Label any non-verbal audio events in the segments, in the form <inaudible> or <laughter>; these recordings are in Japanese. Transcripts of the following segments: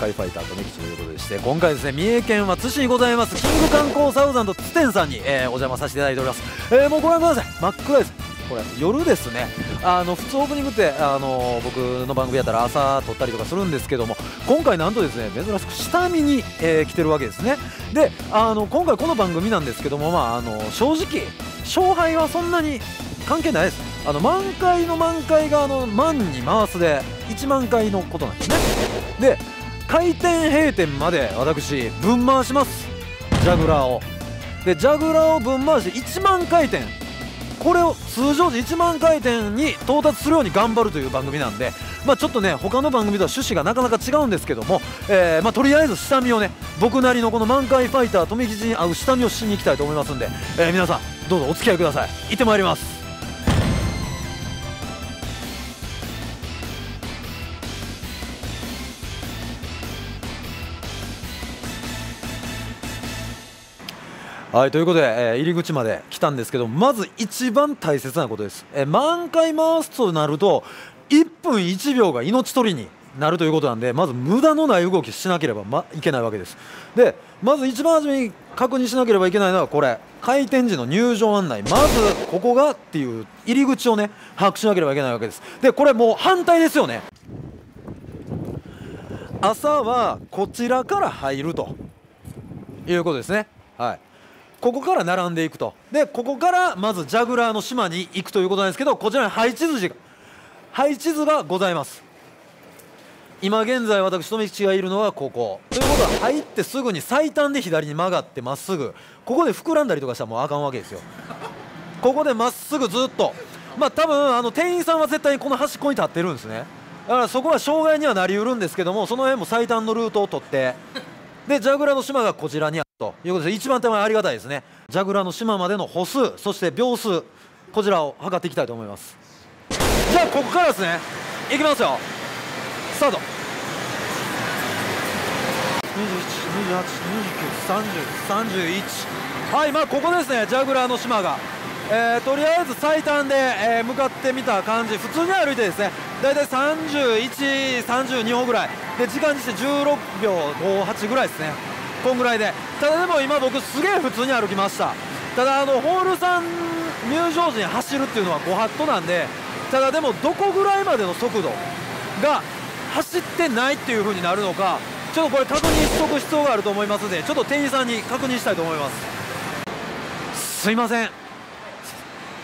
海ファイターとめきちということでして今回ですね三重県は津市にございます。キング観光サウザンド津店さんに、えー、お邪魔させていただいております、えー、もうご覧ください。真っ暗です。これ夜ですね。あの普通オープニングってあの僕の番組やったら朝撮ったりとかするんですけども今回なんとですね珍しく下見に、えー、来てるわけですね。であの今回この番組なんですけどもまああの正直勝敗はそんなに関係ないです。あの満開の満開があの万に回すで1万回のことなんですね。で回転閉店まで私分回します。ジャグラーを。でジャグラーを分回して1万回転。これを通常時1万回転に到達するように頑張るという番組なんで、まあ、ちょっとね他の番組とは趣旨がなかなか違うんですけども、えーまあ、とりあえず下見をね僕なりのこの満開ファイター富吉に合う下見をしに行きたいと思いますんで、えー、皆さんどうぞお付き合いください。行ってまいります。はいということで、えー、入り口まで来たんですけどまず一番大切なことです、えー、満開回すとなると1分1秒が命取りになるということなんでまず無駄のない動きしなければ、ま、いけないわけです。でまず一番初めに確認しなければいけないのはこれ。開店時の入場案内。まずここがっていう入り口をね把握しなければいけないわけです。でこれもう反対ですよね。朝はこちらから入るということですね。はい。ここから並んでいくと。でここからまずジャグラーの島に行くということなんですけどこちらに配置図が配置図がございます。今現在私富吉がいるのはここ。ということは入ってすぐに最短で左に曲がってまっすぐ。ここで膨らんだりとかしたらもうあかんわけですよ。ここでまっすぐずっと。まあ多分あの店員さんは絶対にこの端っこに立ってるんですね。だからそこは障害にはなりうるんですけどもその辺も最短のルートを取って。でジャグラーの島がこちらにあるということで一番手前ありがたいですね。ジャグラーの島までの歩数そして秒数こちらを測っていきたいと思います。じゃあここからですね。いきますよ。スタート。2128293031はいまあここですね。ジャグラーの島が。えー、とりあえず最短で、えー、向かってみた感じ。普通に歩いてですね大体31、32歩ぐらい。で時間にして16秒58ぐらいですね。こんぐらいで。ただでも今僕すげえ普通に歩きました。ただあのホールさん入場時に走るっていうのは5ハットなんでただでもどこぐらいまでの速度が走ってないっていう風になるのかちょっとこれ確認しておく必要があると思いますのでちょっと店員さんに確認したいと思います。すいません。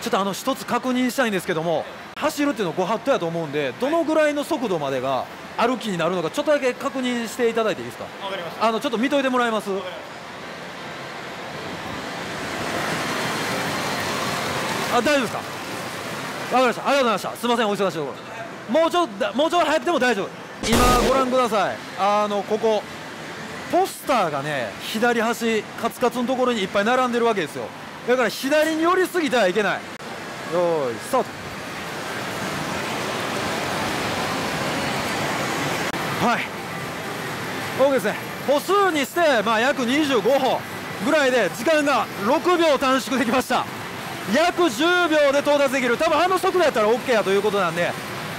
ちょっとあの一つ確認したいんですけども走るっていうのは5ハットやと思うんでどのぐらいの速度までが歩きになるのかちょっとだけ確認していただいていいですか？あのちょっと見といてもらえます。あ大丈夫ですか？わかりました。ありがとうございました。すみませんお忙しいところ。もうちょっともうちょい早くても大丈夫。今ご覧ください。あのここポスターがね左端カツカツのところにいっぱい並んでるわけですよ。だから左に寄りすぎてはいけないよいスタート。はい。OK ですね。歩数にしてまあ約25歩ぐらいで時間が6秒短縮できました。約10秒で到達できる。多分あの速度やったら OK やということなんで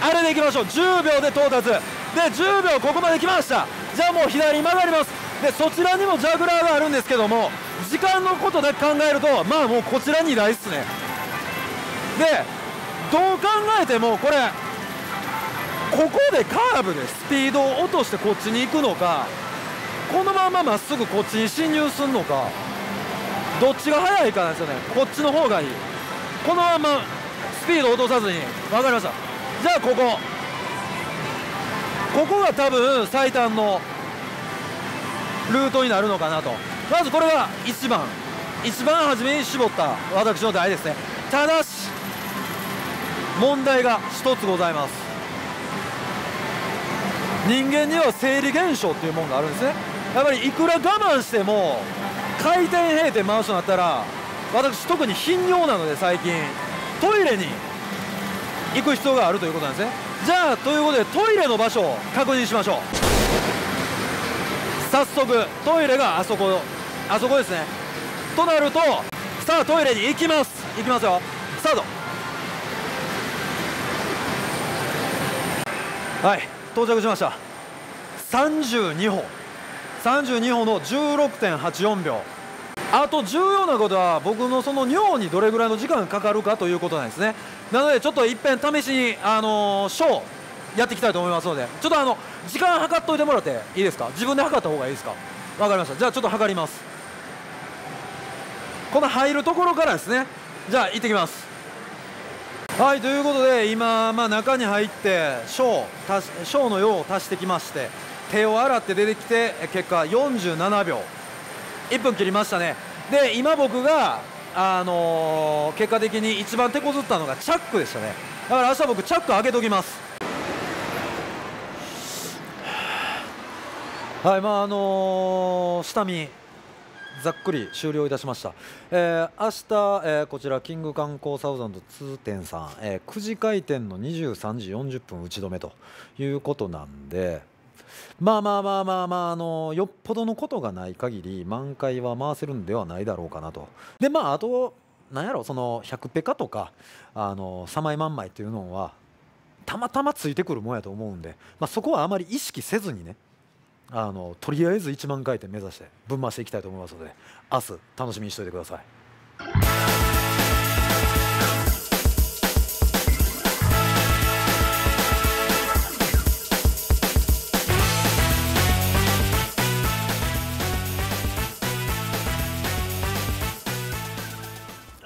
あれでいきましょう。10秒で到達。で10秒ここまで来ました。じゃあもう左に曲がります。でそちらにもジャグラーがあるんですけども時間のことだけ考えるとまあもうこちらにないっすね。でどう考えてもこれここでカーブでスピードを落としてこっちに行くのかこのまままっすぐこっちに進入するのかどっちが速いかなんですよね。こっちの方がいい。このままスピード落とさずに。分かりました。じゃあここ。ここが多分最短のルートになるのかなと。まずこれが1番。一番初めに絞った私の題ですね。ただし問題が1つございます。人間には生理現象っていうものがあるんですね。やっぱりいくら我慢しても回転閉店回すとなったら私特に頻尿なので最近。トイレに行く必要があるということなんですね。じゃあということでトイレの場所を確認しましょう。早速トイレがあそこあそこですね。となるとさあトイレに行きます。行きますよ。スタート。はい到着しました。32歩。32歩の16.84秒。あと重要なことは僕のその尿にどれぐらいの時間かかるかということなんですね。なのでちょっといっぺん試しにあのー、ショーやっていきたいと思いますのでちょっとあの時間計っといてもらっていいですか？自分で測った方がいいですか？分かりました。じゃあちょっと測ります。この入るところからですね。じゃあ行ってきます。はいということで今、まあ、中に入って小小の用を足してきまして手を洗って出てきて結果47秒。1分切りましたね。で今僕が、あのー、結果的に一番手こずったのがチャックでしたね。だから明日僕チャック開けときます。はいまああのー、下見。ざっくり終了いたしました、えー、明日、えー、こちらキング観光サウザンド2店さん、えー、9時開店の23時40分打ち止めということなんでまあまあまあまあまあ、あのよっぽどのことがない限り満開は回せるんではないだろうかなと。でまああとなんやろその100ペカとかあの3枚万枚っていうのはたまたまついてくるもんやと思うんで、まあ、そこはあまり意識せずにねあのとりあえず1万回転目指してぶん回していきたいと思いますので明日楽しみにしておいてください。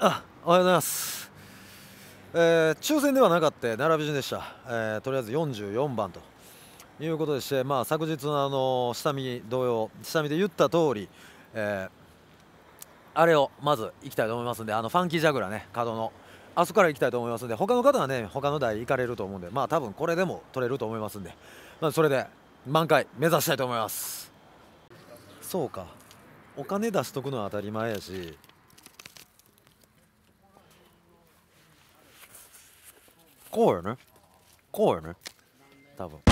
あおはようございます、えー、抽選ではなかった並び順でした、えー、とりあえず44番と。いうことでして、まあ、昨日のあの下見同様下見で言った通り、えー、あれをまず行きたいと思いますんであのファンキージャグラーね角のあそこから行きたいと思いますんで他の方はね他の台行かれると思うんでまあ多分これでも取れると思いますんで、まあ、それで満開目指したいと思います。そうか。お金出しとくのは当たり前やし。こうよね。こうよね。多分。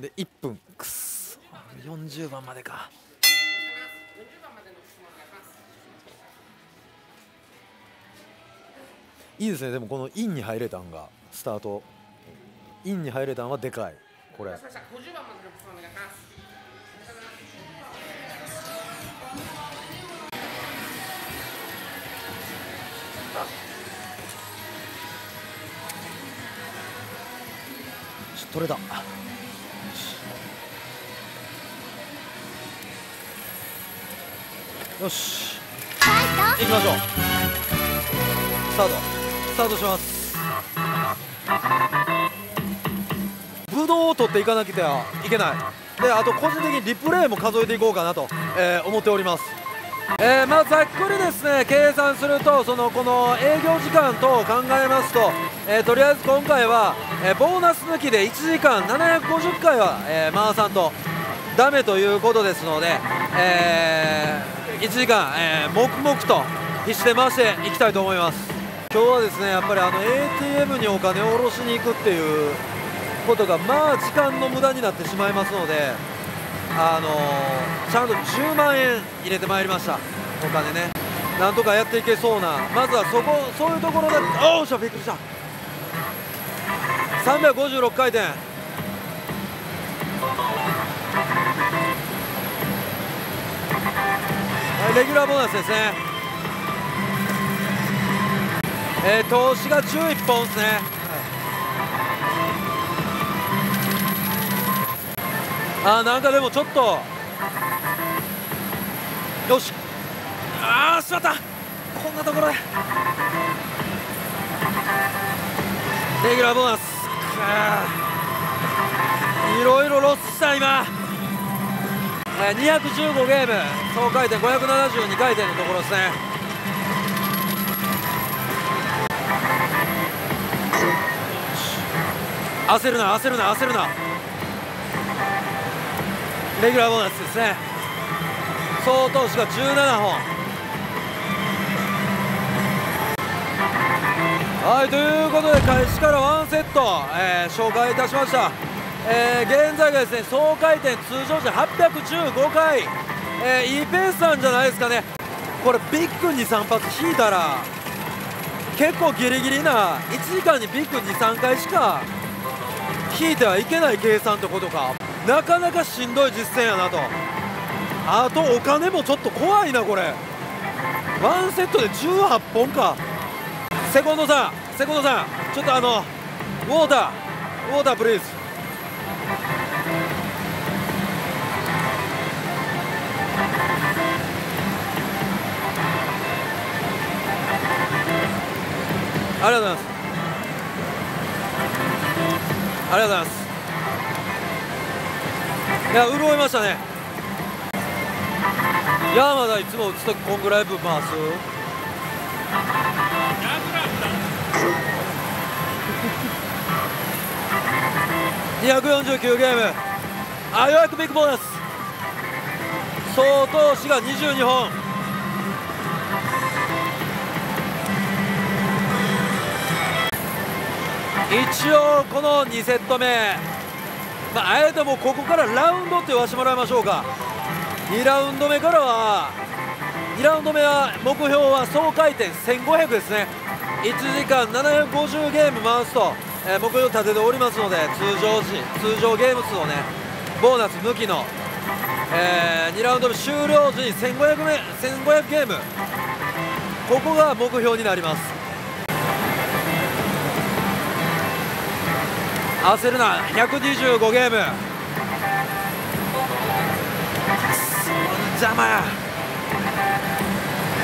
で1分。くっそ。40番までか。いいですね。でもこのインに入れたんがスタート。インに入れたんはでかい。これ。取れた。よし。行きましょう。スタート。スタートします。ブドウを取っていかなきゃいけない。であと個人的にリプレイも数えていこうかなと、えー、思っておりますえー、まあざっくりですね計算するとそのこの営業時間等を考えますと、えー、とりあえず今回は、えー、ボーナス抜きで1時間750回は、えー、回さんとダメということですので、え1時間、え黙々と必死で回していきたいと思います。今日はですねやっぱりあの ATM にお金を下ろしに行くっていうことがまあ時間の無駄になってしまいますのであの、ちゃんと10万円入れてまいりました。お金ね。なんとかやっていけそうな。まずはそこそういうところでおおしゃびっくりした。356回転。レギュラーボーナスですね。えー、投資が11本ですね。あなんかでもちょっと。よし。ああしまった。こんなところでレギュラーボーナス。いろいろロスした今。215ゲーム。総回転572回転のところですね。焦るな焦るな焦るな。レギュラーボーナスですね。総投手が17本。はいということで開始からワンセット、えー、紹介いたしました、えー、現在がですね総回転通常時815回、えー、いいペースなんじゃないですかね。これビッグに3発引いたら結構ギリギリな1時間にビッグ23回しか引いてはいけない計算ってことか。なかなかしんどい実践やなと。あとお金もちょっと怖いなこれ。ワンセットで18本か。セコンドさんセコンドさんちょっとあのウォーターウォータープリーズ。ありがとうございます。ありがとうございます。いや潤いましたね。いやまだいつも打つとこんぐらい分回す？249ゲーム。あようやくビッグボーナス。総投資が22本。一応この2セット目。まあ、あえてもここからラウンドって言わせてもらいましょうか。2ラウンド目からは2ラウンド目は目標は総回転1500ですね。1時間750ゲーム回すと、えー、目標立てておりますので通常時通常ゲーム数をねボーナス抜きの、えー、2ラウンド目終了時に 1500, 1500ゲーム。ここが目標になります。焦るな。125ゲーム。邪魔や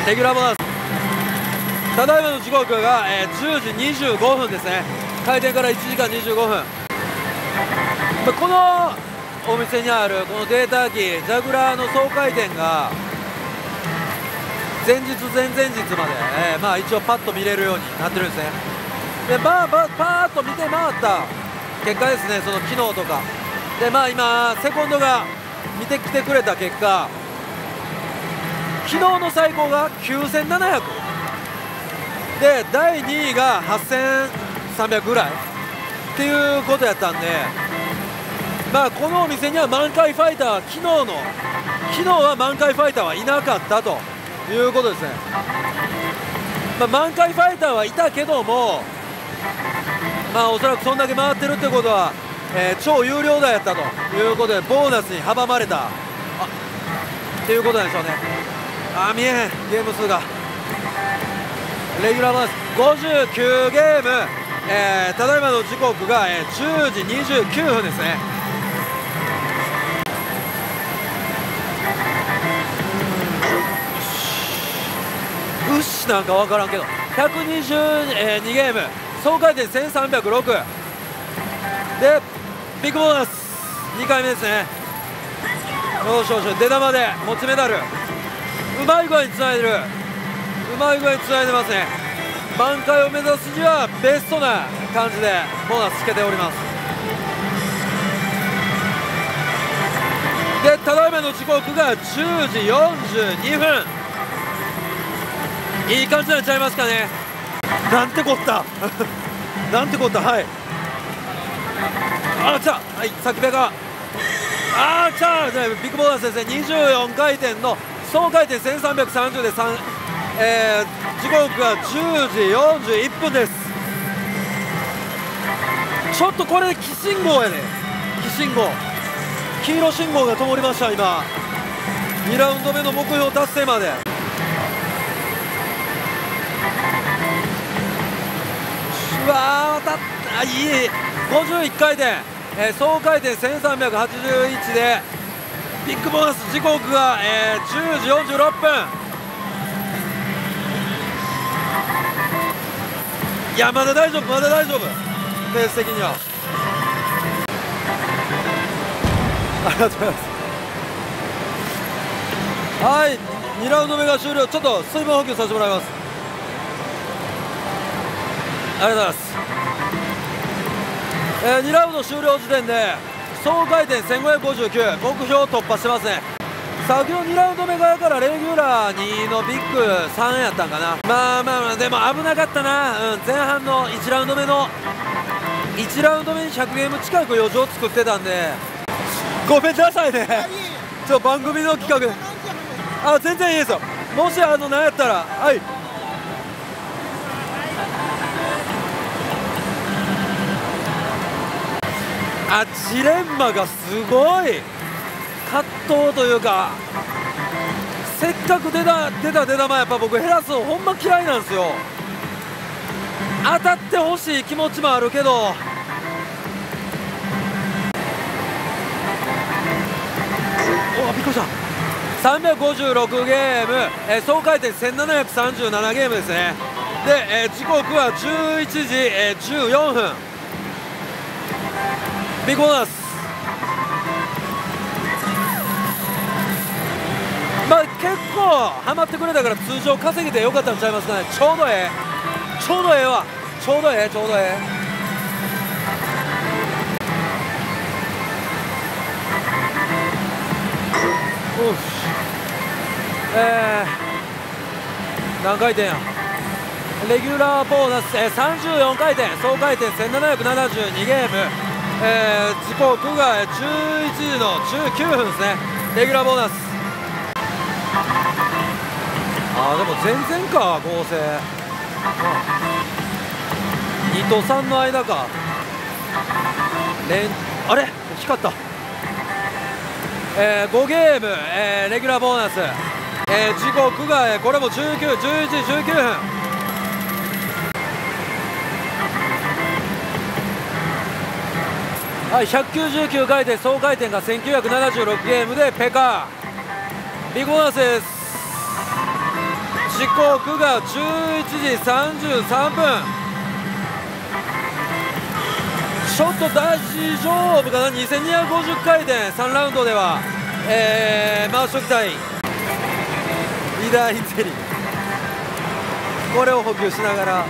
レギュラーボーナスただいまの時刻が、えー、10時25分ですね。開店から1時間25分。このお店にあるこのデータ機ジャグラーの総回転が前日前々日まで、えー、まあ一応パッと見れるようになってるんですね。でまあパーッと見て回った結果ですねその機能とか。でまあ今セコンドが見てきてくれた結果昨日の最高が9700で第2位が8300ぐらい。っていうことやったんでまあこのお店には満開ファイターは昨日の昨日は満開ファイターはいなかったと。いうことですね、まあ、満開ファイターはいたけどもまあおそらくそんだけ回ってるってことは、えー、超有料台やったということでボーナスに阻まれた。っていうことなんでしょうね。あ見えへん。ゲーム数が。レギュラーボーナス。59ゲーム、えー、ただいまの時刻が、えー、10時29分ですね。うっし。なんか分からんけど。122ゲーム。総回転1306でビッグボーナス。2回目ですね。よしよし出玉で持ちメダル。うまい具合につないでる。うまい具合につないでますね。挽回を目指すにはベストな感じでボーナスつけております。でただいまの時刻が10時42分。いい感じになんちゃいますかね。なんてこった。<laughs> なんてこった。はい。あ来た。はい先べが。あー来た。ビッグボーナスですね24回転の総回転1330で3、えー、時刻が10時41分です。ちょっとこれ黄信号やね。黄信号。黄色信号が灯りました今。2ラウンド目の目標達成まで。わー当たった。いい51回転、えー、総回転1381でビッグボーナス時刻が、えー、10時46分。いやまだ大丈夫まだ大丈夫。ペース的には。<laughs> ありがとうございます。はい2ラウンド目が終了。ちょっと水分補給させてもらいます。ありがとうございます、えー、2ラウンド終了時点で総回転1559目標を突破してますね先の2ラウンド目側からレギュラー2のビッグ3やったんかな。まあまあまあでも危なかったな、うん、前半の1ラウンド目の1ラウンド目に100ゲーム近く余剰作ってたんで。ごめんなさいね。ちょ番組の企画。あ全然いいですよ。もしあの何やったらはい。あジレンマがすごい。葛藤というかせっかく出た出た出玉やっぱ僕減らすのほんま嫌いなんですよ。当たってほしい気持ちもあるけど。おびっくりした。356ゲーム、えー、総回転1737ゲームですね。で、えー、時刻は11時、えー、14分。ビコナスまあ結構ハマってくれたから通常稼げてよかったんちゃいますかね。ちょうどええ。ちょうどええわ。ちょうどええちょうどええ。おえー、何回転や。レギュラーボーナス、えー、34回転。総回転1772ゲーム、えー、時刻が11時の19分ですね。レギュラーボーナス。あでも全然か合成、2と3の間か。あれ？光った。えー、5ゲーム、えー、レギュラーボーナス、えー、時刻が、え、これも19、11時19分。はい、199回転総回転が1976ゲームでペカ。ビゴナス。です時刻が11時33分。ちょっと大丈夫かな？2250回転3ラウンドでは、えー、回しときたい。リーダーインゼリー。これを補給しながら。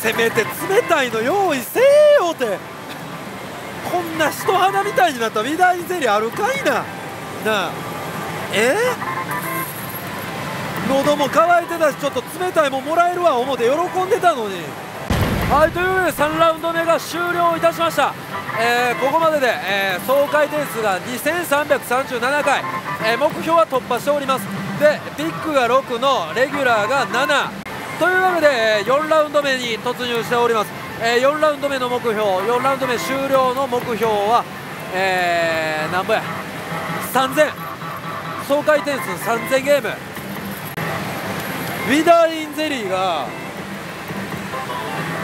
せめて冷たいの用意せえよって。こんな人肌みたいになったウィダーゼリーあるかいな。なあ。え？ー、喉も渇いてたしちょっと冷たいももらえるわ思って喜んでたのに。はいというわけで3ラウンド目が終了いたしました、えー、ここまでで、えー、総回転数が2337回、え目標は突破しております。でビッグが6のレギュラーが7というわけで4ラウンド目に突入しております。え、4ラウンド目の目標4ラウンド目終了の目標は、えー、何ぼや。3000総回転数3000ゲーム。ウィダーインゼリーが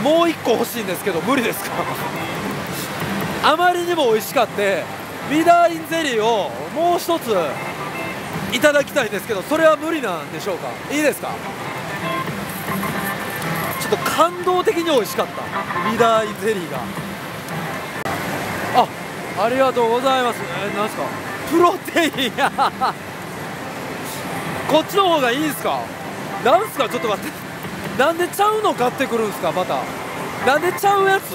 もう1個欲しいんですけど無理ですか？<laughs> あまりにも美味しかってウィダーインゼリーをもう1ついただきたいんですけどそれは無理なんでしょうか？いいですか？ちょっと感動的に美味しかった。ミダーゼリーが。あありがとうございます。え、なんすか？プロテイン <laughs> こっちの方がいいですか？なんすか？ちょっと待って。なんでちゃうの買ってくるんすか？またなんでちゃうやつ？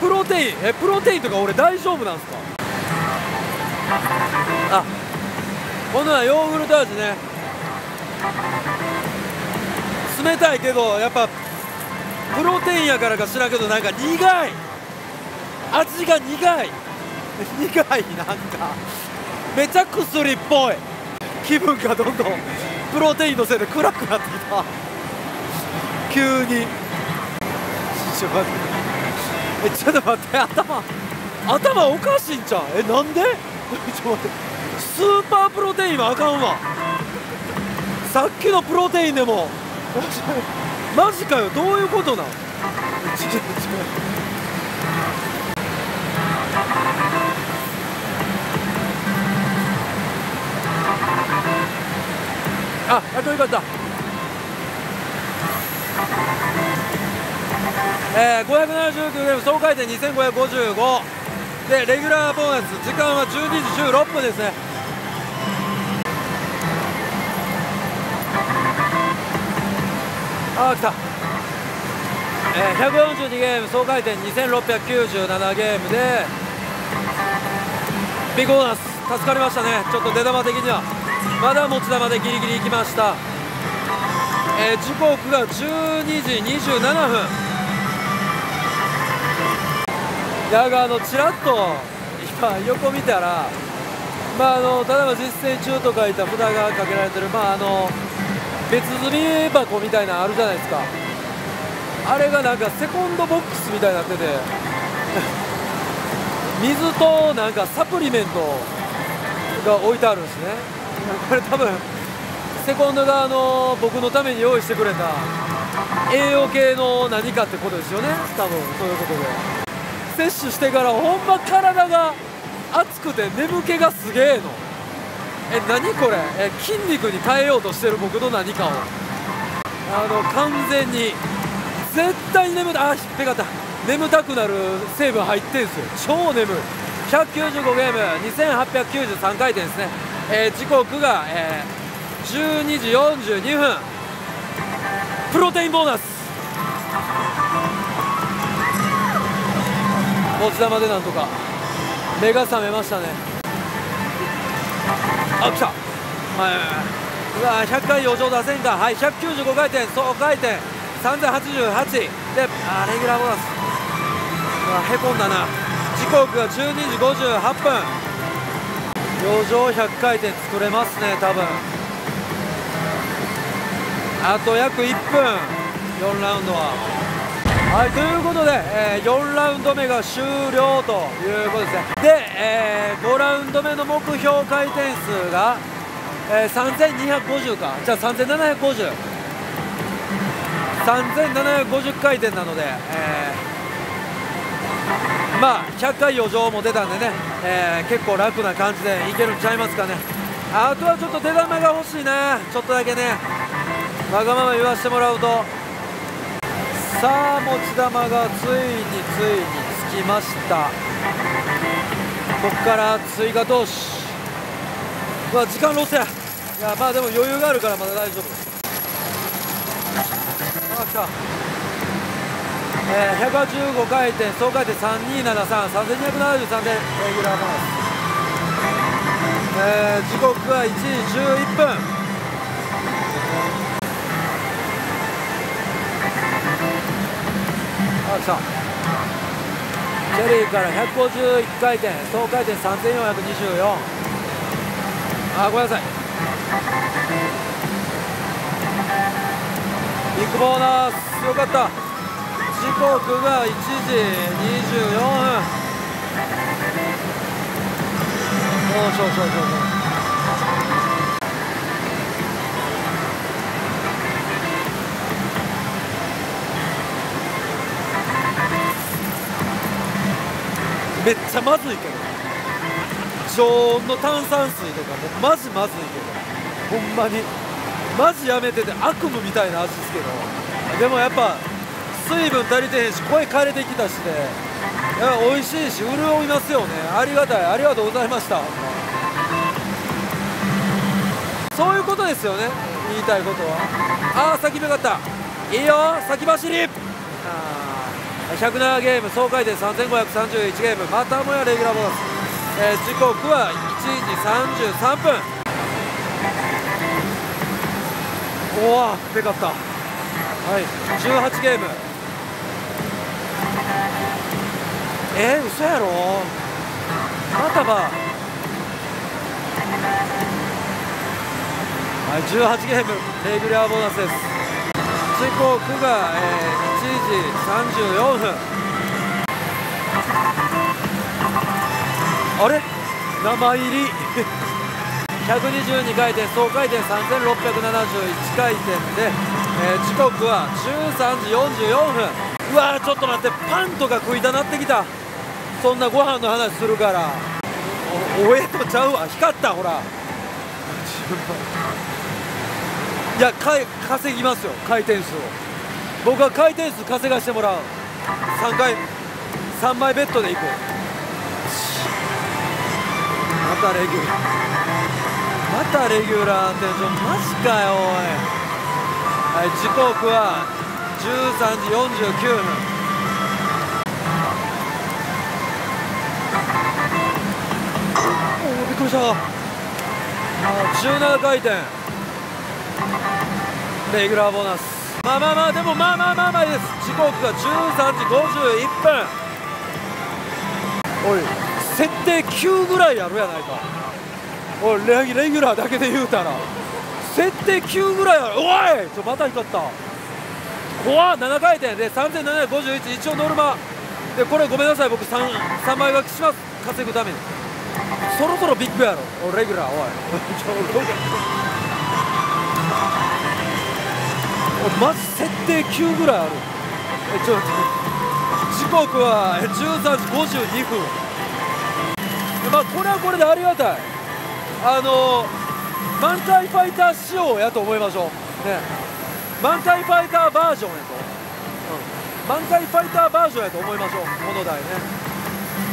プロテイン。えプロテインとか俺大丈夫なんすか？あこのはヨーグルト味ね。冷たいけどやっぱプロテインやからか知らんけどなんか苦い。味が苦い。<laughs> 苦いなんか。めちゃ薬っぽい。気分がどんどん。プロテインのせいで暗くなってきた。急に。ちょっと待って。えちょっと待って。頭頭おかしいんちゃう？えなんで？<laughs> ちょっと待って。スーパープロテインはあかんわ。さっきのプロテインでも。マジかよどういうことなん？あ、あとよかった。えー、579ゲーム総回転2555でレギュラーボーナス時間は12時16分ですね。あ来た、えー、142ゲーム総回転2697ゲームでビッグボーナス助かりましたね。ちょっと出玉的には。まだ持ち球でギリギリいきました、えー、時刻が12時27分。やがあのちらっと今横見たらまああの例えば実践中と書いた札がかけられてる。まああの別積み箱みたいなのあるじゃないですか。あれがなんかセコンドボックスみたいになってて。<laughs> 水となんかサプリメントが置いてあるんですね。これ多分セコンドがあの僕のために用意してくれた。栄養系の何かってことですよね。多分そういうことで。摂取してからほんま体が熱くて眠気がすげえの。え何これ？え筋肉に変えようとしてる僕の何かを。あの完全に絶対眠たあひっぺがった眠たくなる成分入ってんすよ。超眠い。195ゲーム2893回転ですね、えー、時刻が、えー、12時42分。プロテインボーナス。持ち玉でなんとか。目が覚めましたね。あ来た。はい。はいはいうわ100回余剰出せんか。はい195回転。総回転。3088であレギュラーボーナス。うわへこんだな。時刻が12時58分。余剰100回転作れますね多分。あと約1分。4ラウンドは。はいということで、えー、4ラウンド目が終了ということですね。で、えー、5ラウンド目の目標回転数が、えー、3250か。じゃあ3750 3750回転なので、えー、まあ100回余剰も出たんでね、えー、結構楽な感じでいけるんちゃいますかね。あとはちょっと手玉が欲しいなちょっとだけね。わがまま言わせてもらうと。さあ持ち玉がついについにつきました。ここから追加投手。まあ時間ロスや。いやまあでも余裕があるからまだ大丈夫。あ来た。えー、185回転総回転3273 3273でレギュラーボーナス。えー、時刻は1時11分。あ来た。チェリーから151回転総回転3424あごめんなさい。ビッグボーナスよかった。時刻が1時24分。おうしょうしめっちゃまずいけど常温の炭酸水とかもマジまずいけど。ほんまに。マジやめてて悪夢みたいな味ですけど。でもやっぱ水分足りてへんし声枯れてきたしで、ね、やっぱ美味しいし潤いますよね。ありがたい。ありがとうございました。そういうことですよね。言いたいことは。ああ先目がった。いいよ先走り。107ゲーム総回転3531ゲームまたもやレギュラーボーナス、えー、時刻は1時33分。おおでかった。はい。18ゲーム。えー、嘘やろ？またば。はい18ゲームレギュラーボーナスです。時刻が、えー、1時34分。あれ？生入り。<laughs> 122回転総回転3671回転で、えー、時刻は13時44分。うわちょっと待ってパンとか食いたなってきた。そんなご飯の話するから。おおえとちゃうわ。光ったほら。いやか稼ぎますよ回転数を。僕は回転数稼がしてもらう。3回3枚ベッドでいこう。またレギュラー。またレギュラーってちょマジかよおい。はい時刻は13時49分。おびっくりした。17回転。レギュラーボーナス。まあまあまあでもまあまあまあまあいいです。時刻が13時51分。おい設定9ぐらいやるやないか。おいレギュラーだけで言うたら。設定9ぐらいある。おいちょまた光った。怖っ7回転。で3751一応ノルマ。でこれごめんなさい僕 3, 3枚書きします。稼ぐために。そろそろビッグやろ。おレギュラーおい。<laughs> おマジ設定9ぐらいある。えちょっと時刻は13時52分。まあこれはこれでありがたい。あの満体ファイター仕様やと思いましょう。ね。満体ファイターバージョンやと、うん、満体ファイターバージョンやと思いましょう。この台ね。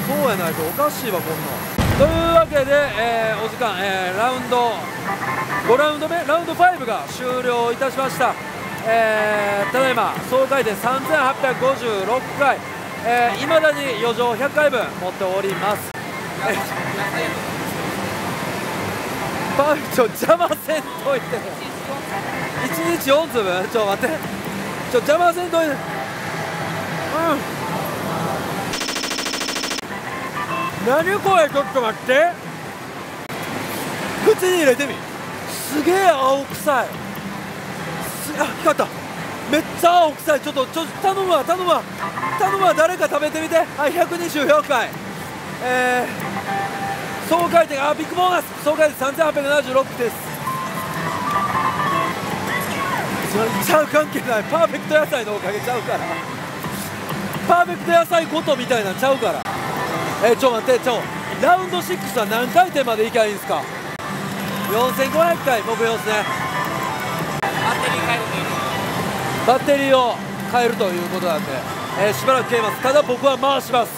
そうやないとおかしいわこんなん。というわけで、えー、お時間、えー、ラウンド。5ラウンド目？ラウンド5が終了いたしました。えー、ただいま総回転3856回いま、えー、だに余剰100回分持っております、えー、パンチョ邪魔せんといて。1日4粒？ちょ待って。ちょ邪魔せんといて。うん。何これ？ちょっと待って。口に入れてみ。すげえ青臭い。あ光った。めっちゃ青臭い。ちょっとちょ頼むわ頼むわ。頼むわ誰か食べてみて。はい124回。えー、総回転あビッグボーナス。総回転3876です。ちゃう関係ない。パーフェクト野菜のおかげちゃうから。パーフェクト野菜ごとみたいなんちゃうから。えー、ちょ待ってちょ。ラウンド6は何回転までいけばいいんですか？4500回目標ですね。バッテリーを変えるということなんで、えー、しばらく消えます。ただ僕は回します。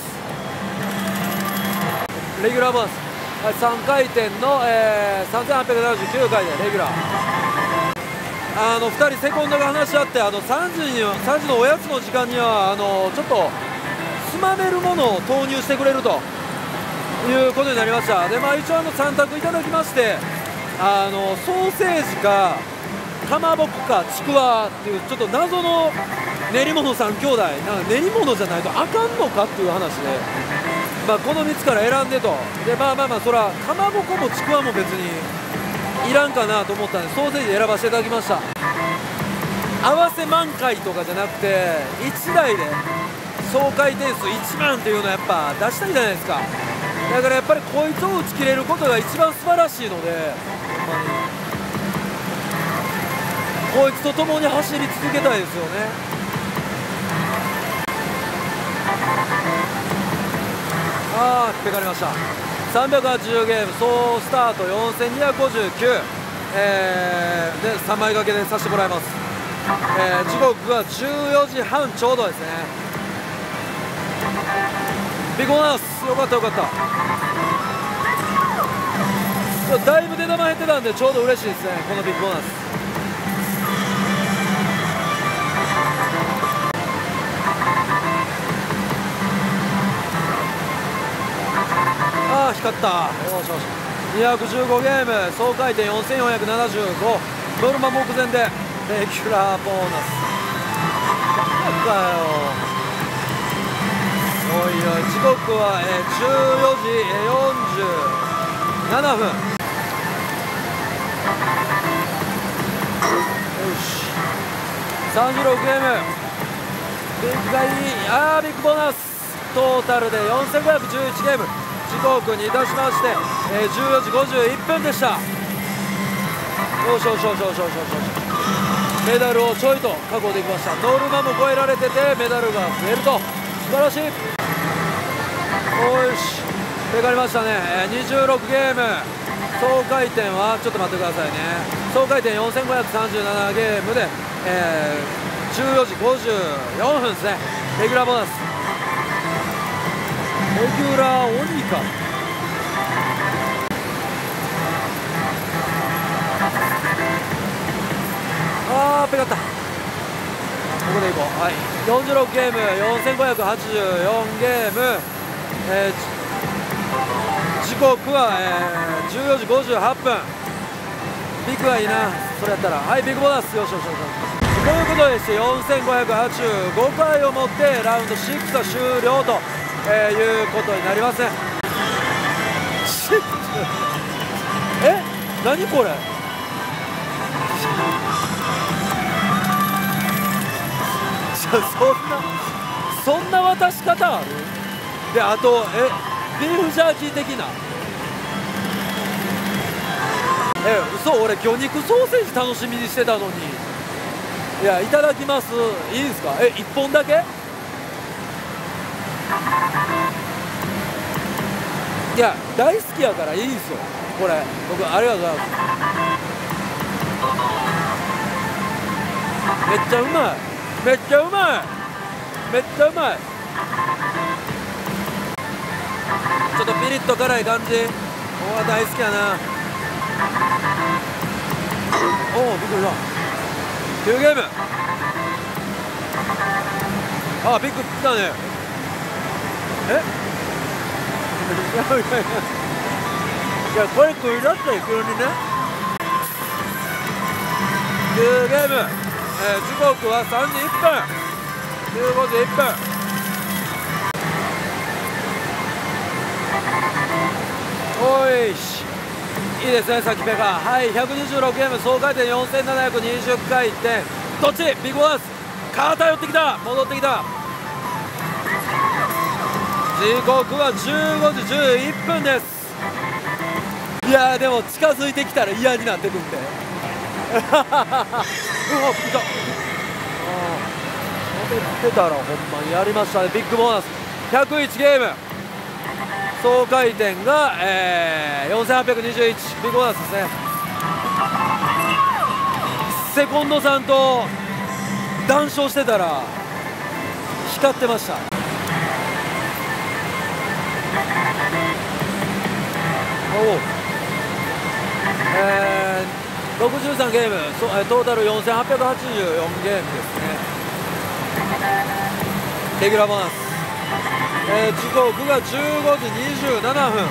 レギュラーボーナス。3回転の、えー、3879回でレギュラー。あの2人セコンドが話し合ってあの3時に3時のおやつの時間にはあのちょっとつまめるものを投入してくれると。いうことになりました。で、まあ、一応あの3択いただきましてあのソーセージかかまぼこかちくわっていうちょっと謎の練り物3兄弟。なんか練り物じゃないとあかんのかっていう話で、まあ、この3つから選んでと。でまあまあまあそらかまぼこもちくわも別にいらんかなと思ったんでソーセージ選ばせていただきました。合わせ満開とかじゃなくて1台で総回転数1万っていうのはやっぱ出したいじゃないですか。だからやっぱりこいつを打ち切れることが一番素晴らしいのでほんまにこいつと共に走り続けたいですよね。ああ引っかかりました。380ゲーム総スタート。4259えー、で3枚掛けでさせてもらいます、えー、時刻が14時半ちょうどですね。ビコナース。よかったよかった。だいぶ出玉減ってたんでちょうど嬉しいですねこのビッグボーナス。ああ光った。よしよし215ゲーム総回転4475ノルマ目前でレギュラーボーナス。かよ。おいおい時刻は、え14時、47分。よし36ゲーム。ビッグがいいあービッグボーナス。トータルで4511ゲーム。時刻にいたしまして、えー、14時51分でした。よしよしよしよしよしよしメダルをちょいと確保できました。ノルマも超えられててメダルが増えると。素晴らしい。よし。手かりましたね、え、26ゲーム。総回転はちょっと待ってくださいね。総回転4537ゲームで、えー、14時54分ですね。レギュラーボーナス。レギュラー鬼かあーペカったここでいこう。はい。46ゲーム4584ゲーム、えー、時刻は、えー、14時58分。ビッグがいいな。それやったら。はいビッグボーナス。よしよしよしということでして4585回をもってラウンド6は終了とえー、いうことになりますねえ？何これ？じゃそんなそんな渡し方ある？であとえ？ビーフジャーキー的な？え嘘俺魚肉ソーセージ楽しみにしてたのに。いやいただきます。いいですか？え1本だけ？いや大好きやからいいですよ。これ僕ありがとうございます。めっちゃうまい。めっちゃうまい。めっちゃうまい。ちょっとピリッと辛い感じ。おわ大好きやな。おおびっくりした。9ゲーム。あビッグ来たね。え？<laughs> いやいやいやいやこれ食い出したよ急にね。9ゲーム、えー、時刻は3時1分。15時1分。おいし。いいですねさきペカはい126ゲーム総回転4720回転。どっち？ビッグワンス。偏ってきた。戻ってきた。時刻は15時11分です。いやでも近づいてきたら嫌になってくんで。<laughs> うわびっくりした喋ってたらほんまにやりましたねビッグボーナス。101ゲーム。総回転が、えー、4821ビッグボーナスですね。セコンドさんと談笑してたら光ってました。えー、63ゲームそトータル4884ゲームですね。レギュラーボーナス、えー、時刻が15時27分、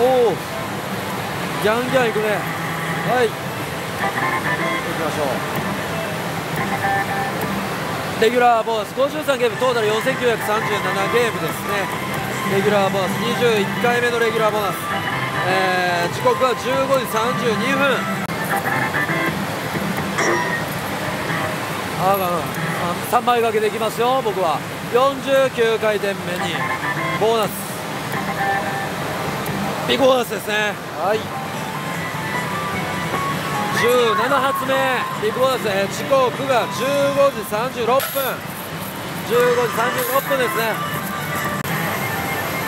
おおギャンギャンいくね。はい。行きましょう。レギュラーボーナス。53ゲームトータル4937ゲームですね。レギュラーボーナス。21回目のレギュラーボーナス、えー、時刻は15時32分。ああ3枚掛けできますよ僕は。49回転目にボーナス。ビッグボーナスですね。はい。17発目ビッグボーナス、えー、時刻が15時36分。15時36分ですね。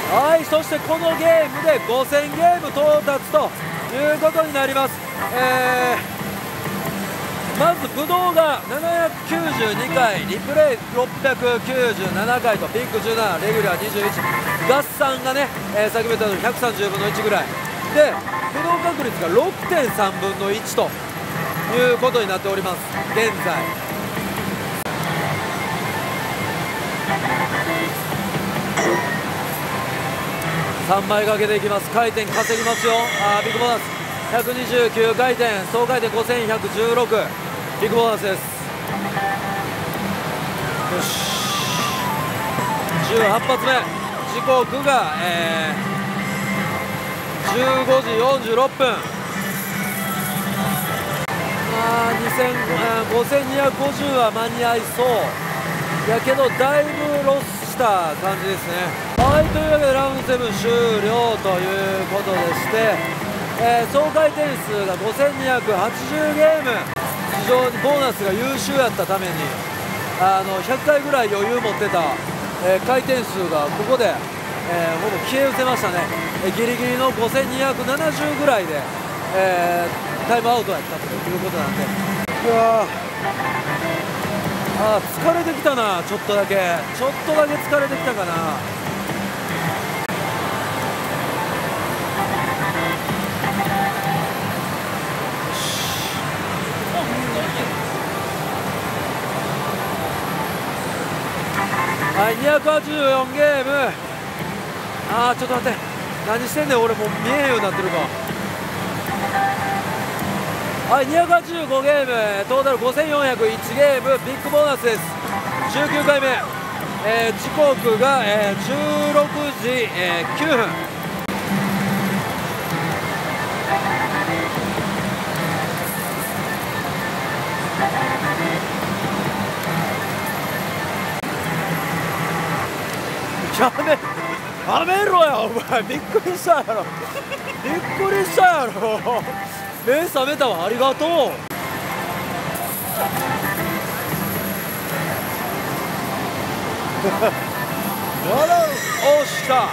はいそしてこのゲームで5000ゲーム到達ということになります、えー、まずブドウが792回リプレイ697回とピンク17レギュラー21合算がね、えー、先ほど言ったの130分の1ぐらい。でブドウ確率が6.3分の1ということになっております。現在。3枚掛けでいきます。回転稼ぎますよ。あビッグボーナス。129回転。総回転5116ビッグボーナスです。よし。18発目。時刻が、えー、15時46分。5250は間に合いそう。やけどだいぶロスした感じですね。はいというわけでラウンド7終了ということでして、えー、総回転数が5280ゲーム。非常にボーナスが優秀やったためにあの100回ぐらい余裕持ってた、えー、回転数がここで、えー、ほぼ消え失せましたね、えギリギリの5270ぐらいで、えタイムアウトやったということなんで。うわあ疲れてきたなちょっとだけ。ちょっとだけ疲れてきたかな。はい284ゲーム。あーちょっと待って。何してんねん俺もう見えへんようになってるか。はい285ゲーム。トータル5401ゲーム。ビッグボーナスです。19回目。えー、時刻が、えー、16時、えー、9分。やめやめろやお前。びっくりしたやろ。びっくりしたやろ。目覚めたわ。ありがとう。おっしゃ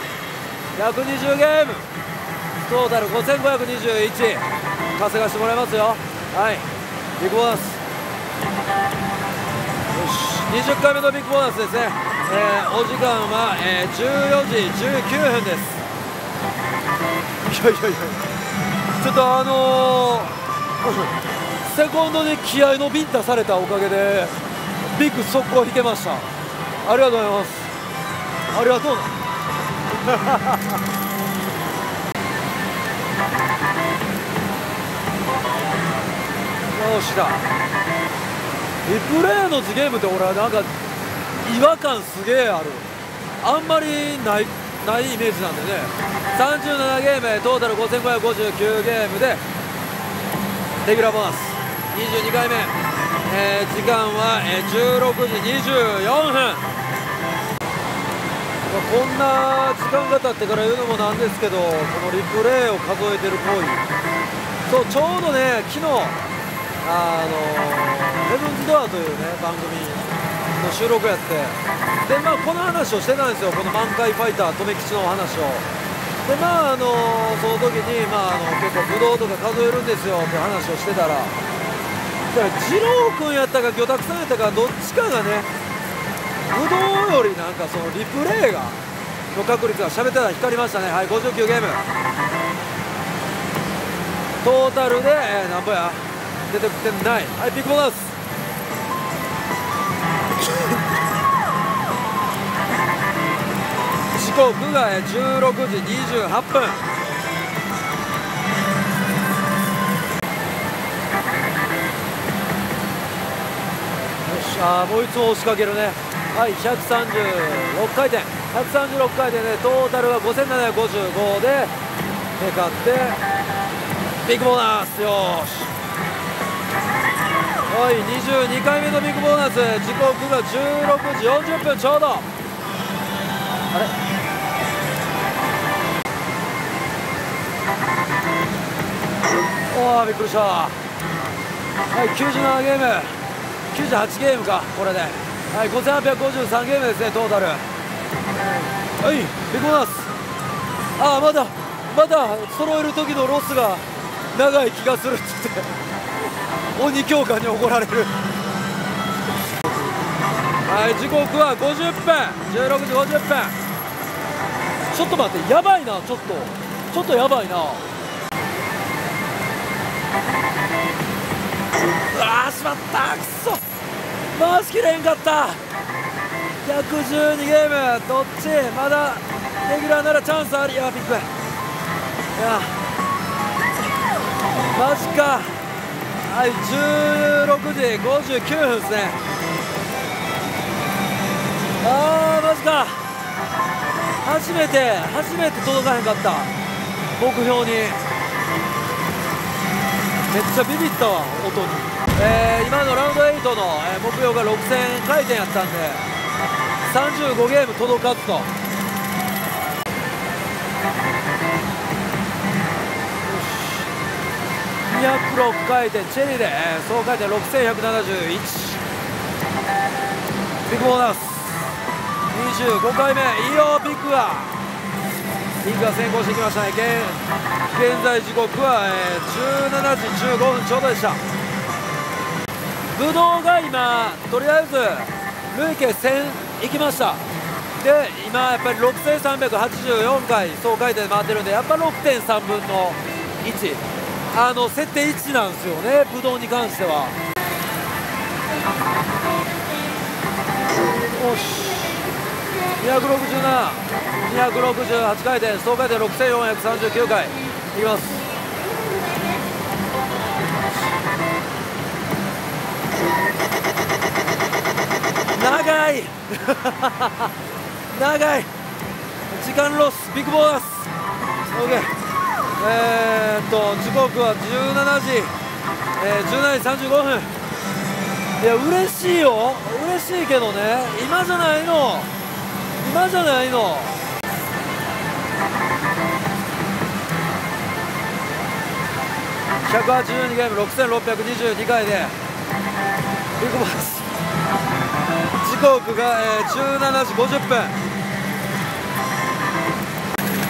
120ゲーム。トータル5521稼がしてもらいますよ。はい。ビッグボーナス。よし。20回目のビッグボーナスですね。えー、お時間は、えー、14時19分です。いやいやいや。ちょっとあのー、セコンドで気合のビンタされたおかげでビッグ速攻引けました。ありがとうございます。ありがとうな。<laughs> よしだ。リプレイの次ゲームって俺はなんか違和感すげえある。あんまりないないイメージなんでね。37ゲームトータル5559ゲームでレギュラーボーナス。22回目、えー、時間は、えー、16時24分。こんな時間が経ってから言うのもなんですけどこのリプレイを数えてる行為。そうちょうどね昨日あのヘブンズ・ドアというね番組の収録やって。でまあこの話をしてたんですよ。この満開ファイター留吉の話を。でまああのその時にまああの結構ブドウとか数えるんですよ。って話をしてたら。だから二郎君やったか魚拓さんやったかどっちかがねブドウよりなんかそのリプレイがの確率が喋ってたら光りましたね。はい59ゲーム。トータルで、えー、なんぼや。出てきてない。はいピックボーナス。刻が16時28分。よっしゃもう一つ押しかけるね。はい136回転。136回転でトータルは5755で手買ってビッグボーナス。よし。はい22回目のビッグボーナス。時刻が16時40分ちょうど。あれ？おおびっくりした。はい97ゲーム。98ゲームかこれで。はい5853ゲームですねトータル。はいビッグボーナスああまだまだ揃える時のロスが長い気がするっつって鬼教官に怒られる。はい時刻は50分。16時50分。ちょっと待ってやばいなちょっと。ちょっとやばいな。うわーしまったくそ。回しきれんかった。112ゲーム。どっち？まだレギュラーならチャンスあり。やピック。いや。マジか。はい16時59分ですね。あーマジか。初めて初めて届かへんかった。目標に。めっちゃビビったわ音に、えー、今のラウンド8の、え目標が6000回転やったんで35ゲーム届かずと。206回転チェリーで、総回転6171ビッグボーナス。25回目。いいよビッグがビッグが先行してきました。ね現在時刻は、えー、17時15分ちょうどでした。ブドウが今とりあえず累計1000いきました。で今やっぱり6384回総回転回ってるんでやっぱ6.3分の1あの設定1なんですよねブドウに関しては。よし。267268回転総回転6439回。いきます。長い。<laughs> 長い。時間ロスビッグボーナス。OK えー、っと時刻は17時、えー、17時35分。いや嬉しいよ。嬉しいけどね。今じゃないの。今じゃないの。182ゲーム6622回でビッグボス時刻が、えー、17時50分。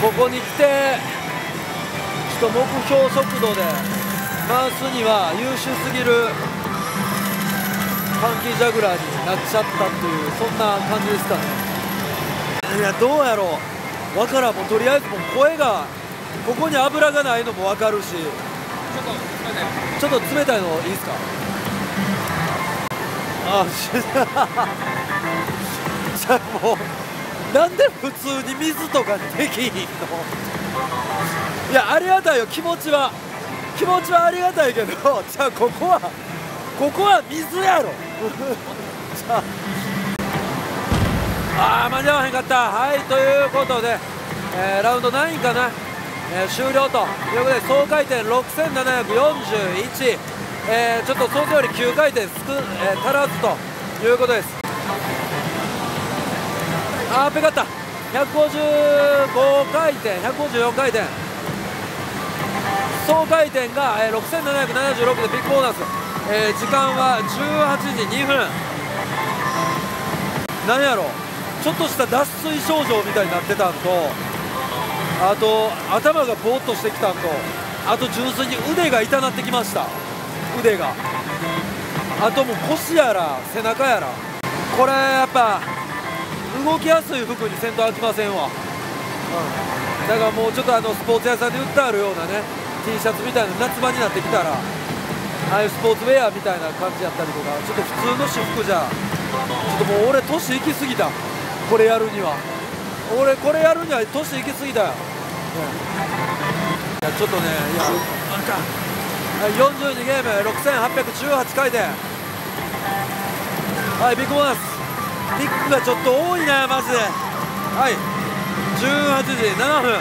ここに来てちょっと目標速度で回すには優秀すぎるファンキージャグラーになっちゃったっていうそんな感じですかね。いやどうやろう。わからん。もうとりあえずもう声がここに油がないのも分かるし。ちょっと冷たい。のいいですか？あじゃあもうなんで普通に水とかできひんの？いやありがたいよ。気持ちは。気持ちはありがたいけど。じゃあここはここは水やろ。じゃああー間に合わへんかった。はいということで、えーラウンド9かな、えー終了ということで総回転6741、えーちょっと想像より9回転少、えー足らずということです。あーペカった155回転154回転。総回転が、えー6776でビッグボーナス、えー時間は18時2分。なんやろう。ちょっとした脱水症状みたいになってたんとあと頭がぼーっとしてきたんとあと純粋に腕が痛なってきました。腕が。あともう腰やら背中やら。これやっぱ動きやすい服にせんと飽きませんわ、うん、だからもうちょっとあのスポーツ屋さんで売ってあるようなね T シャツみたいな夏場になってきたらああいうスポーツウェアみたいな感じやったりとかちょっと普通の私服じゃちょっともう俺年いきすぎたこれやるには。俺これやるには年いきすぎたよ、いやちょっとねいやあかん。はい42ゲーム6818回転。はいビッグボーナス。ピックがちょっと多いなマジではい。18時7分。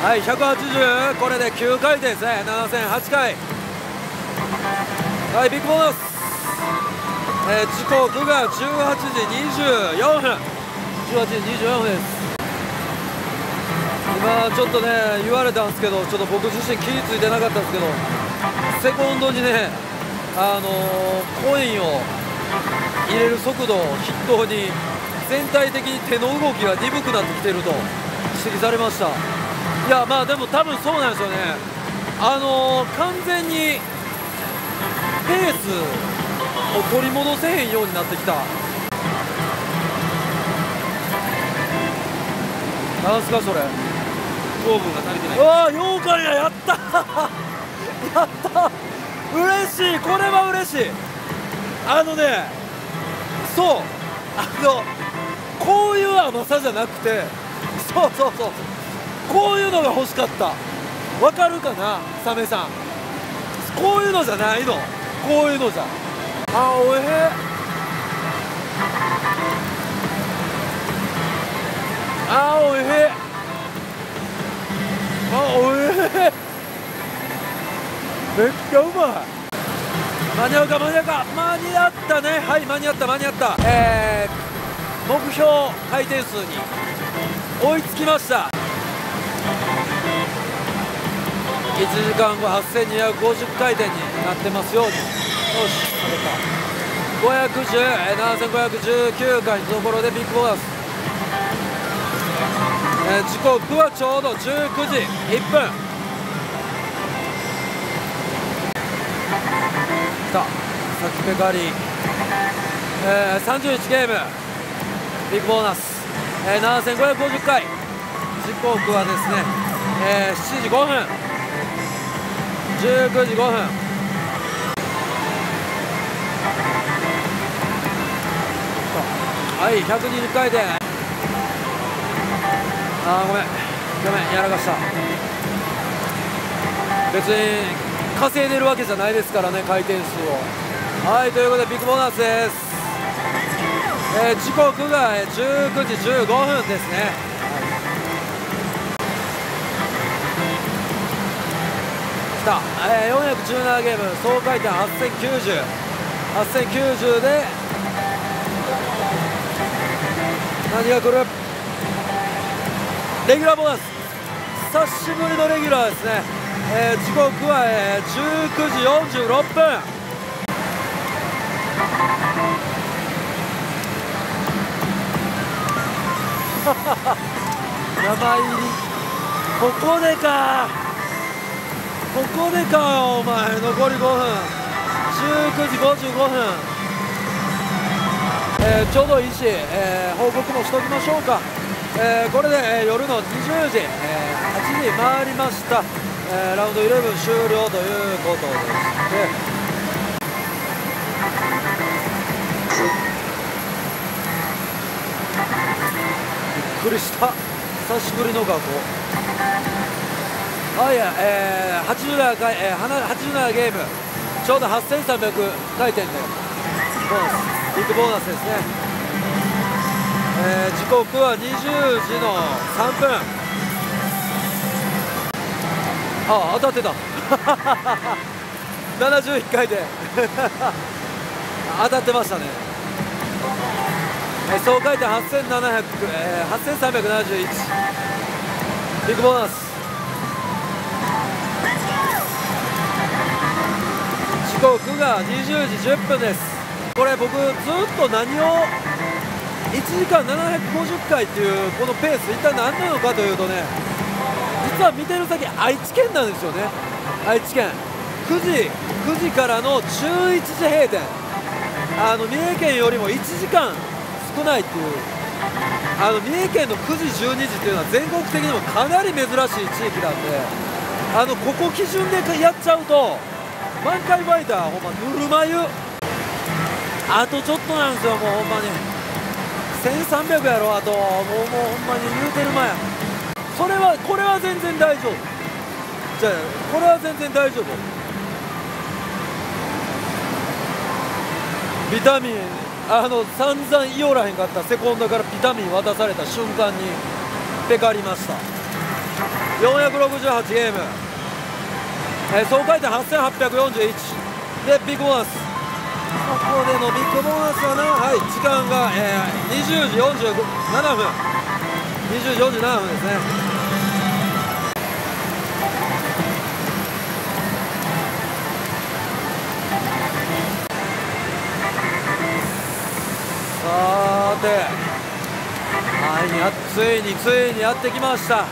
はい180これで9回転ですね。7008回はいビッグボーナス、えー時刻が18時24分。18時24分です。今ちょっとね言われたんですけどちょっと僕自身気についてなかったんですけどセコンドにねあのーコインを入れる速度を筆頭に全体的に手の動きが鈍くなってきてると指摘されました。いやまあでも多分そうなんですよね。あのー完全にペースを取り戻せへんようになってきた。なんすかそれ。糖分が足りてない。うわあ妖怪ややった。<laughs> やった。嬉しい。これは嬉しい。あのねそう。あのこういう甘さじゃなくてそうそうそう。こういうのが欲しかった。わかるかなサメさん。こういうのじゃないのこういうのじゃあおいしい。あおいしい。あおいしい。めっちゃうまい。間に合うか間に合うか。間に合ったね。はい間に合った間に合った。えー、目標回転数に追いつきました。1時間後8250回転になってますように。よし取れた510えー7519回のところでビッグボーナス。えー時刻はちょうど19時1分。来た。サキペカリ。ー、えー、31ゲーム。ビッグボーナス、えー、7550回。時刻はですね、えー、7時5分。19時5分。はい120回転。あーごめん。ごめんやらかした。別に稼いでるわけじゃないですからね回転数を。はいということでビッグボーナスです、えー、時刻が19時15分ですね、来た、えー、417ゲーム総回転8090 8090で何が来る？レギュラーボーナス。久しぶりのレギュラーですね、えー、時刻は、えー、19時46分。<laughs> 山入り。ここでか。ここでかよお前残り5分。19時55分。えー、ちょうどいいし、えー、報告もしておきましょうか。えー、これで、えー、夜の20時、えー、8時回りました、えー、ラウンド11終了ということで。してびっくりした。久しぶりの学校。あいや、えー、87, 回、えー、87ゲーム。ちょうど8300回転で。ボーナスビッグボーナスですね。えー、時刻は20時の3分。あ当たってた。<laughs> 71回で。<laughs> 当たってましたね、えー、総回転8700、えー、8371ビッグボーナス。刻が20時10分です。これ僕ずっと何を？1時間750回っていうこのペース一体何なのかというとね実は見てる先愛知県なんですよね。愛知県。9時。9時からの11時閉店。あの三重県よりも1時間少ないっていう。あの三重県の9時12時っていうのは全国的にもかなり珍しい地域なんであのここ基準でやっちゃうと満開ファイターほんまぬるま湯。あとちょっとなんですよもうほんまに。1300やろあと。もうもうほんまに言うてる前。それはこれは全然大丈夫。じゃあこれは全然大丈夫。ビタミンあの散々言おらへんかった。セコンドからビタミン渡された瞬間にペカりました。468ゲーム、えー、総回転8841でビッグボーナス。ここでのビッグボーナスはな、はい、時間が、えー、20時47分。20時47分ですね。さてはいやついについにやってきました。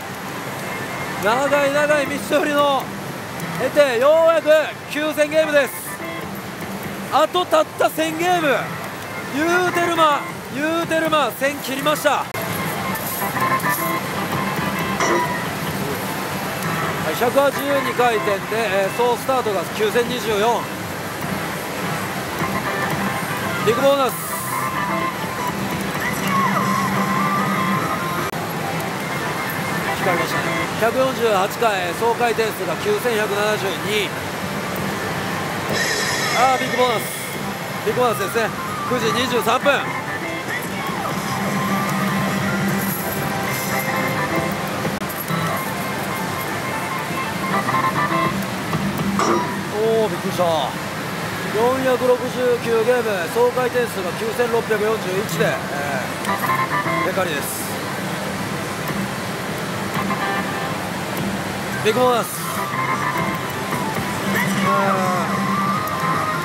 長い長い道のりの経てようやく9000ゲームです。あとたった1000ゲーム。言うてるま言うてるま1000切りました。182回転で、えー、総スタートが9024ビッグボーナス。光りましたね。148回総回転数が9172あビッグボーナス。ビッグボーナスですね。9時23分おおびっくりした。469ゲーム総回転数が9641で、えー、ベカリです。ビッグボーナス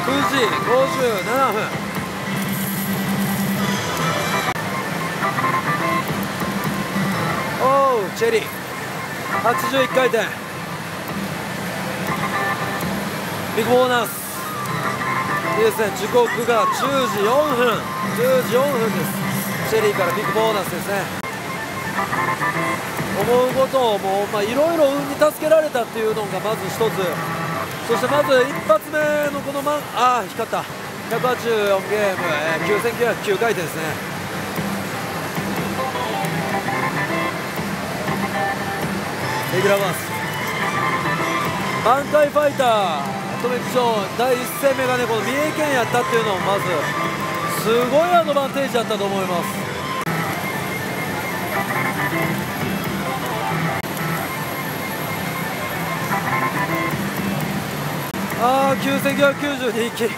9時57分。おうチェリー。81回転。ビッグボーナス。いいですね。時刻が10時4分。10時4分です。チェリーからビッグボーナスですね。思うことをもうまあいろいろ運に助けられたっていうのがまず一つ。そしてまず一発目のこのマンあ光った。184ゲーム、えー、9909回転ですね。レギュラーバース。満開ファイタートメキション第1戦目がねこの三重県やったっていうのもまずすごいアドバンテージだったと思います。ああ9992切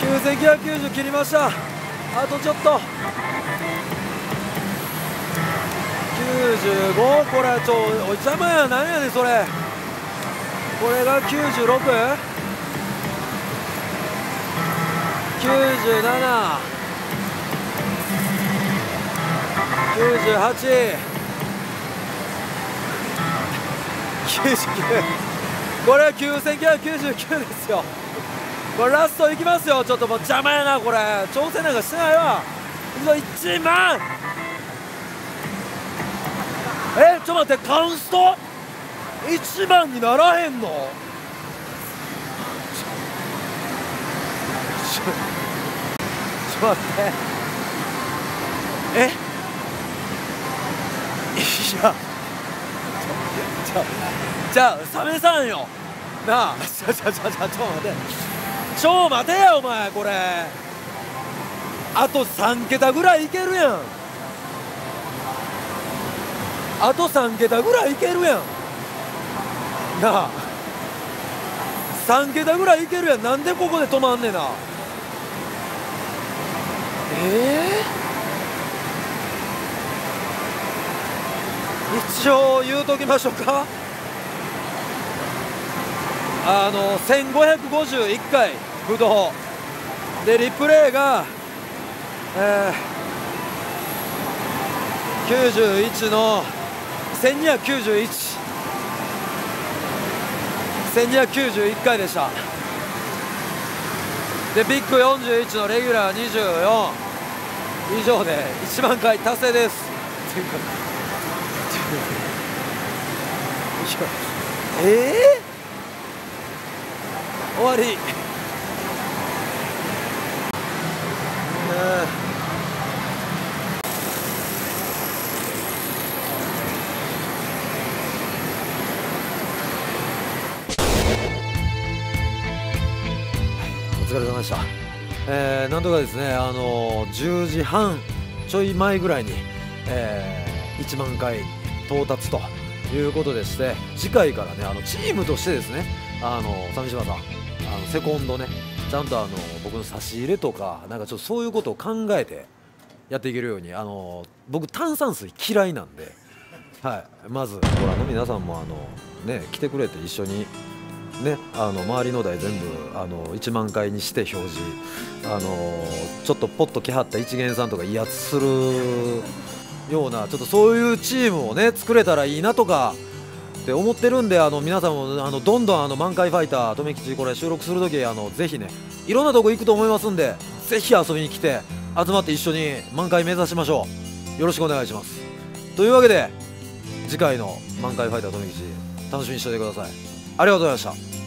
9990切りましたあとちょっと95これちょおいちゃまや何やねんそれこれが 96? 97 98 99これ9999ですよ。これラストいきますよ。ちょっともう邪魔やなこれ。挑戦なんかしてないわ。1万。えちょっと待ってカウンスト？1万にならへんの？ちょちょっと待ってえいやちょじゃあサメさんよ。なあ。<laughs> ちょちょちょちょちょ待てちょ待てやお前これ。あと3桁ぐらいいけるやん。あと3桁ぐらいいけるやん。なあ。3桁ぐらいいけるやん。なんでここで止まんねんな。ええー、一応言うときましょうかあの1551回不動でリプレイが、えー、91の1291 1291回でした。でビッグ41のレギュラー24以上で1万回達成です。え <laughs> えー？終わり、お疲れ様でした、えー、なんとかですね、あのー、10時半ちょい前ぐらいに、えー、1万回到達ということでして次回からねあのチームとしてですねあの鮫島さんセコンドね。ちゃんとあの僕の差し入れとかなんかちょっとそういうことを考えてやっていけるようにあの僕炭酸水嫌いなんで、はい、まずご覧の皆さんもあの、ね、来てくれて一緒に、ね、あの周りの台全部あの1万回にして表示あのちょっとポッと来はった一元さんとか威圧するようなちょっとそういうチームをね作れたらいいなとかって思ってるんであの皆さんもあのどんどんあの満開ファイター留吉これ収録する時あのぜひねいろんなとこ行くと思いますんでぜひ遊びに来て集まって一緒に満開目指しましょう。よろしくお願いします。というわけで次回の満開ファイター留吉楽しみにしておいてください。ありがとうございました。